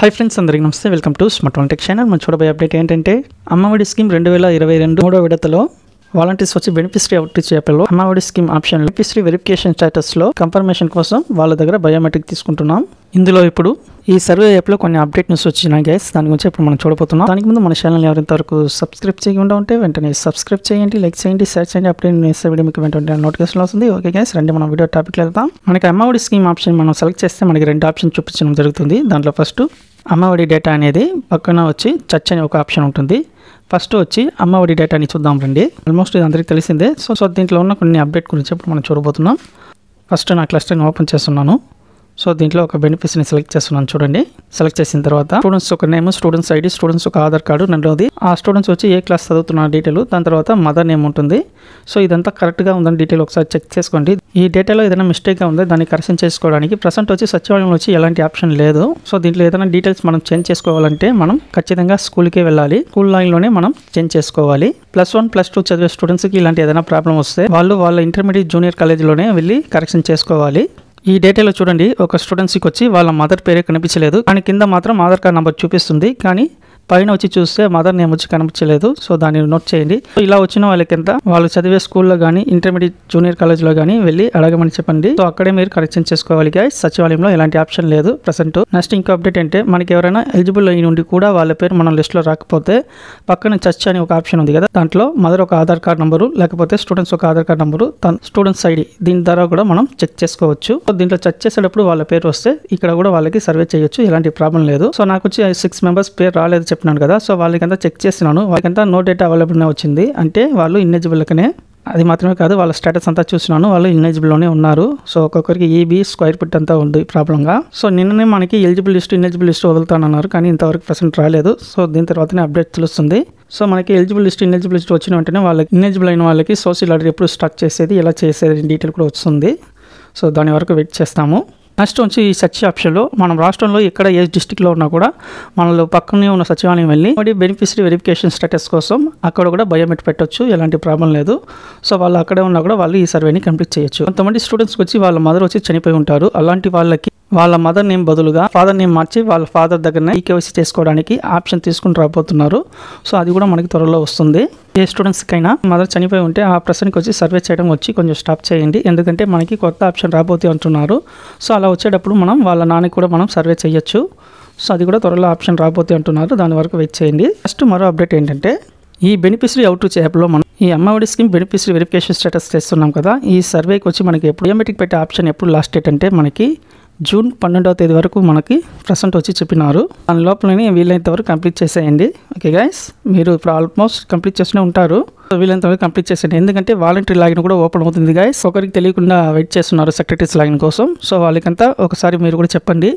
Hi friends అందరికీ నమస్తే. Welcome to smart one tech channel మనం చూడబోయే అప్డేట్ ఏంటంటే అమ్మఒడి స్కీమ్ రెండు వేల ఇరవై రెండు మూడో విడతలో వాలంటీర్స్ వచ్చి బెనిఫిషరీ అవుట్ చేపల్లో Amma Vodi scheme option beneficiary verification స్టేటస్లో కన్ఫర్మేషన్ కోసం వాళ్ళ దగ్గర బయోమెట్రిక్ తీసుకుంటున్నాం. ఇందులో ఇప్పుడు ఈ సర్వే యాప్లో కొన్ని అప్డేట్ న్యూస్ వచ్చినాయి గైస్ దాని గురించి ఇప్పుడు మనం చూడబోతున్నాం. దానికి ముందు మన ఛానల్ ఎవరింతవరకు సబ్స్క్రైబ్ చేయకుండా ఉంటే వెంటనే సబ్స్క్రైబ్ చేయండి లైక్ చేయండి షేర్ చేయండి. అప్డేట్ నేను వేసే వీడియో మీకు వెంటనే నోటిఫికేషన్ వస్తుంది. ఓకే గైస్ రండి మనం వీడియో టాపిక్ వెళ్తాం మనకి అమ్మఒడి స్కీమ్ ఆప్షన్ మనం సెలెక్ట్ చేస్తే మనకి రెండు ఆప్షన్ చూపించడం జరుగుతుంది. దాంట్లో ఫస్ట్ అమ్మఒడి డేటా అనేది పక్కన వచ్చి చర్చ్ అనే ఒక ఆప్షన్ ఉంటుంది. ఫస్ట్ వచ్చి అమ్మఒడి డేటాని చూద్దాం రండి. ఆల్మోస్ట్ ఇది అందరికీ తెలిసిందే. సో సో దీంట్లో ఉన్న కొన్ని అప్డేట్ గురించి ఇప్పుడు మనం చూడబోతున్నాం. ఫస్ట్ నా క్లస్టర్ని ఓపెన్ చేస్తున్నాను. సో దీంట్లో ఒక బెనిఫిట్స్ని సెలెక్ట్ చేస్తున్నాను చూడండి. సెలెక్ట్ చేసిన తర్వాత స్టూడెంట్స్ ఒక నేమ్ స్టూడెంట్స్ ఐడి స్టూడెంట్స్ ఒక ఆధార్ కార్డు రెండోది ఆ స్టూడెంట్స్ వచ్చి ఏ క్లాస్ చదువుతున్న డీటెయిల్ దాని తర్వాత మదర్ నేమ్ ఉంటుంది. సో ఇదంతా కరెక్ట్గా ఉందని డీటెయిల్ ఒకసారి చెక్ చేసుకోండి. ఈ డేటాలో ఏదైనా మిస్టేక్గా ఉందో దాన్ని కరెక్షన్ చేసుకోవడానికి ప్రజెంట్ వచ్చి సచివాలయంలో వచ్చి ఎలాంటి ఆప్షన్ లేదు. సో దీంట్లో ఏదైనా డీటెయిల్స్ మనం చేంజ్ చేసుకోవాలంటే మనం ఖచ్చితంగా స్కూల్కే వెళ్ళాలి. స్కూల్ లైన్లోనే మనం చేంజ్ చేసుకోవాలి. ప్లస్ వన్ ప్లస్ టూ చదివే స్టూడెంట్స్కి ఇలాంటి ఏదైనా ప్రాబ్లం వస్తే వాళ్ళు వాళ్ళ ఇంటర్మీడియట్ జూనియర్ కాలేజీలోనే వెళ్ళి కరెక్షన్ చేసుకోవాలి. ఈ డేటాలో చూడండి. ఒక స్టూడెంట్స్కి వచ్చి వాళ్ళ మదర్ పేరే కనిపించలేదు. కానీ కింద మాత్రం ఆధార్ కార్డ్ నెంబర్ చూపిస్తుంది. కానీ పైన వచ్చి చూస్తే మదర్ నేమ్ వచ్చి కనిపించలేదు. సో దాన్ని నోట్ చేయండి. సో ఇలా వచ్చిన వాళ్ళకి ఎంత? వాళ్ళు చదివే స్కూల్లో కానీ ఇంటర్మీడియట్ జూనియర్ కాలేజ్లో కానీ వెళ్ళి అడగమని చెప్పండి. సో అక్కడే మీరు కరెక్షన్ చేసుకోవాలి గాయస్ సచివాలయంలో ఎలాంటి ఆప్షన్ లేదు ప్రజెంట్ నెక్స్ట్ ఇంకో అప్డేట్ అంటే మనకి ఎవరైనా ఎలిజిబుల్ అయిన ఉండి కూడా వాళ్ళ పేరు మనం లిస్ట్లో రాకపోతే పక్కన చర్చ్ అని ఒక ఆప్షన్ ఉంది కదా దాంట్లో మదర్ ఒక ఆధార్ కార్డ్ నంబరు లేకపోతే స్టూడెంట్స్ ఒక ఆధార్ కార్డ్ నంబరు తన స్టూడెంట్స్ ఐడి దీని ద్వారా కూడా మనం చెక్ చేసుకోవచ్చు. సో దీంట్లో చెక్ చేసేటప్పుడు వాళ్ళ పేరు వస్తే ఇక్కడ కూడా వాళ్ళకి సర్వే చేయొచ్చు. ఎలాంటి ప్రాబ్లం లేదు. సో నాకు వచ్చి సిక్స్ మెంబర్స్ పేరు రాలేదు చెప్పినాను కదా సో వాళ్ళకంతా చెక్ చేసినాను వాళ్ళకంతా నో డేటా అవైలబుల్నే వచ్చింది. అంటే వాళ్ళు ఇన్నెజిబుల్కనే అది మాత్రమే కాదు వాళ్ళ స్టేటస్ అంతా చూసినాను వాళ్ళు ఇన్ఎలిజిబుల్లోనే ఉన్నారు. సో ఒక్కొక్కరికి ఈబీ స్క్వేర్ ఫిట్ అంతా ఉంది ప్రాబ్లంగా. సో నిన్ననే మనకి ఎలిజిబుల్ లిస్ట్ ఇన్ఎలిజిబుల్ లిస్ట్ వదులుతానన్నారు కానీ ఇంతవరకు ప్రెసెంట్ రాలేదు. సో దీని తర్వాతనే అప్డేట్ తెలుస్తుంది. సో మనకి ఎలిజిబుల్ లిస్ట్ ఇన్ఎలిజిబుల్ లిస్ట్ వచ్చిన వెంటనే వాళ్ళకి ఇన్ఎలిజిబుల్ అయిన వాళ్ళకి సోషల్ ఆర్డర్ ఎప్పుడు స్టార్ట్ చేసేది ఎలా చేసేది డీటెయిల్ కూడా వస్తుంది. సో దాని వరకు వెయిట్ చేస్తాము. నెక్స్ట్ వచ్చి ఈ సచి ఆప్షన్లో మనం రాష్ట్రంలో ఎక్కడ ఏ డిస్టిక్లో ఉన్నా కూడా మనలో పక్కనే ఉన్న సచివాలయం వెళ్ళి మరి బెనిఫిషరీ వెరిఫికేషన్ స్టేటస్ కోసం అక్కడ కూడా బయోమెట్రిక్ పెట్టొచ్చు ఎలాంటి ప్రాబ్లం లేదు. సో వాళ్ళు అక్కడే ఉన్నా కూడా వాళ్ళు ఈ సర్వేని కంప్లీట్ చేయొచ్చు. కొంతమంది స్టూడెంట్స్కి వచ్చి వాళ్ళ మదర్ వచ్చి చనిపోయి ఉంటారు. అలాంటి వాళ్ళకి వాళ్ళ మదర్ నేమ్ బదులుగా ఫాదర్ నేమ్ మార్చి వాళ్ళ ఫాదర్ దగ్గరనే ఈకేవైసీ చేసుకోవడానికి ఆప్షన్ తీసుకుని రాబోతున్నారు. సో అది కూడా మనకి త్వరలో వస్తుంది. ఏ స్టూడెంట్స్కైనా మదర్ చనిపోయి ఉంటే ఆ ప్రశ్నకి వచ్చి సర్వే చేయడం వచ్చి కొంచెం స్టాప్ చేయండి. ఎందుకంటే మనకి కొత్త ఆప్షన్ రాబోతే అంటున్నారు. సో అలా వచ్చేటప్పుడు మనం వాళ్ళ నాన్నకి కూడా మనం సర్వే చేయొచ్చు. సో అది కూడా త్వరలో ఆప్షన్ రాబోతే అంటున్నారు. దాని వరకు వెయిట్ చేయండి. ఫస్ట్ మరో అప్డేట్ ఏంటంటే ఈ బెనిఫిషరీ అవుట్ యాప్లో మనం ఈ Amma Vodi scheme beneficiary verification status చేస్తున్నాం కదా. ఈ సర్వేకి వచ్చి మనకి ఎప్పుడు బయోమెట్రిక్ పెట్టే ఆప్షన్ ఎప్పుడు లాస్ట్ డేట్ అంటే మనకి జూన్ పన్నెండవ తేదీ వరకు మనకి ప్రజెంట్ వచ్చి చెప్పినారు. దాని లోపలనే వీలైనంత వరకు కంప్లీట్ చేసేయండి. ఓకే గైస్ మీరు ఇప్పుడు ఆల్మోస్ట్ కంప్లీట్ చేస్తూనే ఉంటారు. వీలైనంత వరకు కంప్లీట్ చేసేయండి. ఎందుకంటే వాలంటరీ లాగిన్ కూడా ఓపెన్ అవుతుంది గైస్ ఒకరికి తెలియకుండా వెయిట్ చేస్తున్నారు సెక్రటరీస్ లాగిన్ కోసం. సో వాళ్ళకంతా ఒకసారి మీరు కూడా చెప్పండి.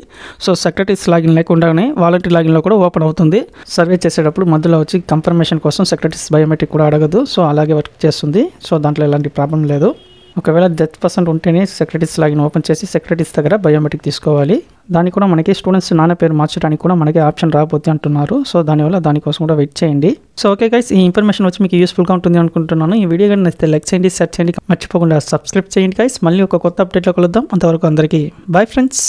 సో సెక్రటరీస్ లాగిన్ లేకుండానే వాలంటరీ లాగిన్లో కూడా ఓపెన్ అవుతుంది. సర్వే చేసేటప్పుడు మధ్యలో వచ్చి కన్ఫర్మేషన్ కోసం సెక్రటరీస్ బయోమెట్రిక్ కూడా అడగదు. సో అలాగే వర్క్ చేస్తుంది. సో దాంట్లో ఎలాంటి ప్రాబ్లం లేదు. ఒకవేళ డెత్ పర్సెంట్ ఉంటేనే సెక్రటరీస్ లాగిన్ ఓపెన్ చేసి సెక్రటరీస్ దగ్గర బయోమెట్రిక్ తీసుకోవాలి. దానికి కూడా మనకి స్టూడెంట్స్ నాన్న పేరు మార్చడానికి కూడా మనకి ఆప్షన్ రాబోద్ది అంటున్నారు. సో దానివల్ల దానికోసం కూడా వెయిట్ చేయండి. సో ఓకే గైస్ ఈ ఇన్ఫర్మేషన్ వచ్చి మీకు యూస్ఫుల్గా ఉంటుంది అనుకుంటున్నాను. ఈ వీడియో కానీ నచ్చితే లైక్ చేయండి షేర్ చేయండి మర్చిపోకుండా సబ్స్క్రైబ్ చేయండి గైస్ మళ్ళీ ఒక కొత్త అప్డేట్లో కలుద్దాం. అంతవరకు అందరికీ బాయ్ ఫ్రెండ్స్